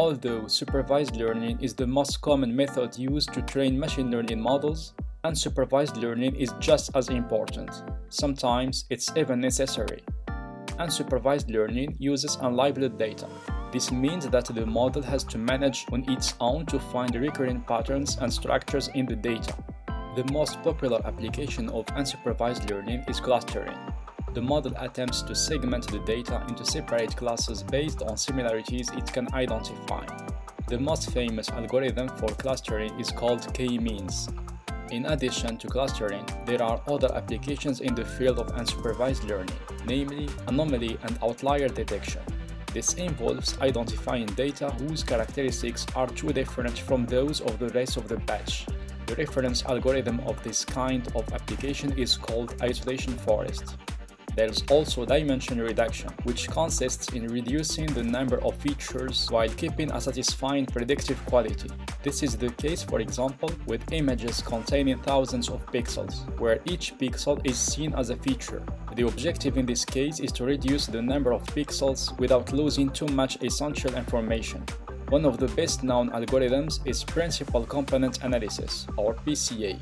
Although supervised learning is the most common method used to train machine learning models, unsupervised learning is just as important. Sometimes it's even necessary. Unsupervised learning uses unlabeled data. This means that the model has to manage on its own to find recurring patterns and structures in the data. The most popular application of unsupervised learning is clustering. The model attempts to segment the data into separate classes based on similarities it can identify. The most famous algorithm for clustering is called k-means. In addition to clustering, there are other applications in the field of unsupervised learning, namely anomaly and outlier detection. This involves identifying data whose characteristics are too different from those of the rest of the batch. The reference algorithm of this kind of application is called isolation forest. There's also dimension reduction, which consists in reducing the number of features while keeping a satisfying predictive quality. This is the case, for example, with images containing thousands of pixels, where each pixel is seen as a feature. The objective in this case is to reduce the number of pixels without losing too much essential information. One of the best known algorithms is Principal Component Analysis, or PCA.